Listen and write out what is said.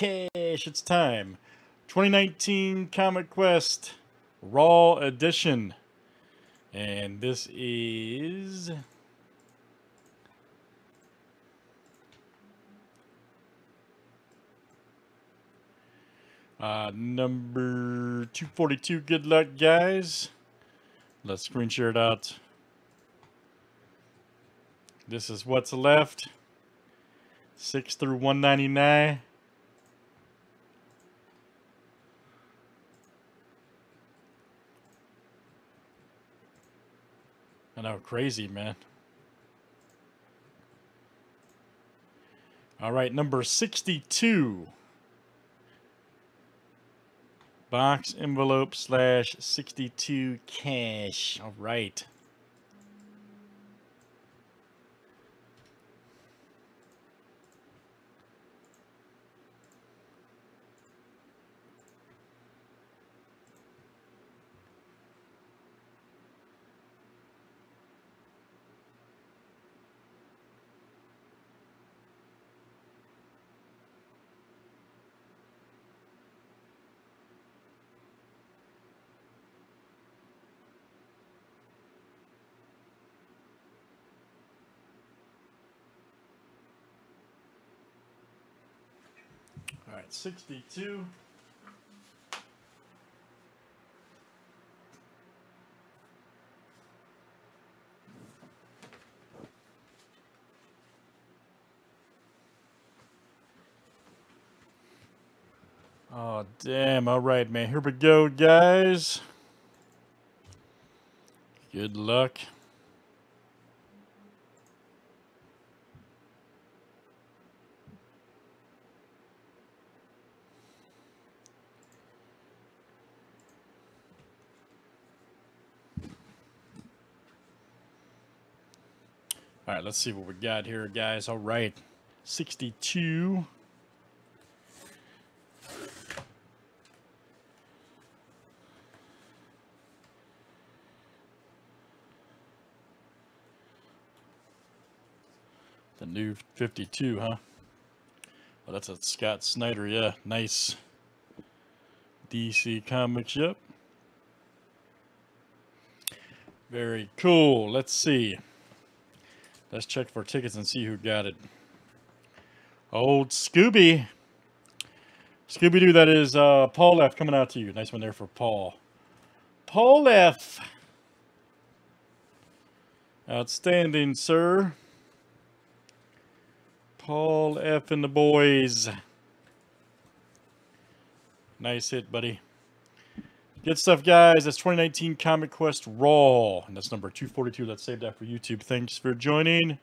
cash. It's time. 2019 Comic Quest Raw Edition. And this is. Uh, number 242. Good luck, guys. Let's screen share it out. This is what's left. 6 through 199. I know, crazy, man. All right, number 62. Box envelope slash 62 cash. All right. All right, 62. Oh, damn. All right, man. Here we go, guys. Good luck. All right, let's see what we got here, guys. All right, 62. The new 52, huh? Oh, that's a Scott Snyder, yeah. Nice. DC Comics, yep. Very cool. Let's see. Let's check for tickets and see who got it. Old Scooby. Scooby-Doo, that is uh, Paul F. coming out to you. Nice one there for Paul. Paul F. Outstanding, sir. Paul F. and the boys. Nice hit, buddy. Good stuff, guys. That's 2019 Comic Quest Raw. And that's number 242. Let's save that for YouTube. Thanks for joining.